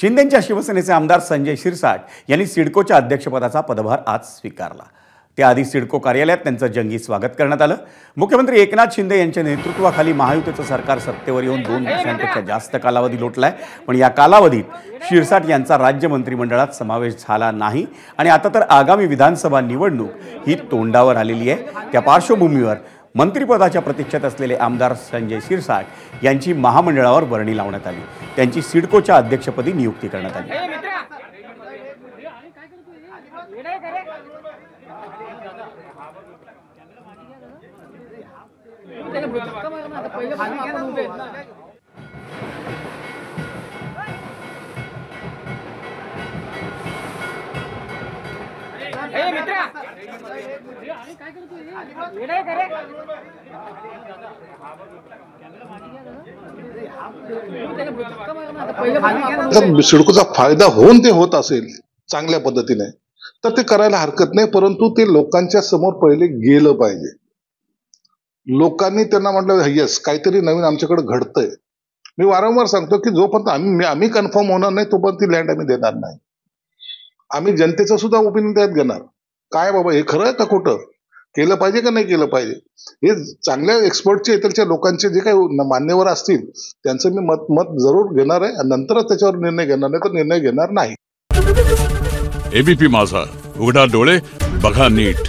शिंदेच्या शिवसेनेचे आमदार संजय शिरसाट यांनी सिडकोच्या अध्यक्षपदाचा पदभार आज स्वीकारला. त्याआधी सिडको कार्यालयात त्यांचं जंगी स्वागत करण्यात आलं. मुख्यमंत्री एकनाथ शिंदे यांच्या नेतृत्वाखाली महायुतीचं सरकार सत्तेवर येऊन दोन वर्षांपेक्षा जास्त कालावधी लोटलाय. पण या कालावधीत शिरसाट यांचा राज्य मंत्रिमंडळात समावेश झाला नाही. आणि आता तर आगामी विधानसभा निवडणूक ही तोंडावर आलेली आहे. त्या पार्श्वभूमीवर मंत्रिपदाच्या प्रतीक्षेत असलेले आमदार संजय शिरसाट यांची महामंडळावर वर्णी लावण्यात आली. त्यांची सिडकोच्या अध्यक्षपदी नियुक्ती करण्यात आली. ए मित्रा! येडे करे जर सिडकोचा फायदा होऊन ते होत असेल चांगल्या पद्धतीने तर ते करायला हरकत नाही परंतु ते लोकांच्या समोर पहिले गेलं पाहिजे. लोकांनी त्यांना म्हटलं येस काहीतरी नवीन आमच्याकडे घडतंय. मी वारंवार सांगतो की जोपर्यंत आम्ही आम्ही कन्फर्म होणार नाही तोपर्यंत ती लँड आम्ही देणार नाही. आम्ही जनतेचा सुद्धा ओपिनियन त्यात घेणार. काय बाबा हे खरं आहे का खोटं? केलं पाहिजे का नाही केलं पाहिजे? हे चांगल्या एक्सपर्टचे इतरच्या लोकांचे जे काही मान्यवर असतील त्यांचं मी मत मत जरूर घेणार आहे आणि नंतरच त्याच्यावर निर्णय घेणार नाही तर निर्णय घेणार नाही. एबीपी माझा उघडा डोळे बघा नीट.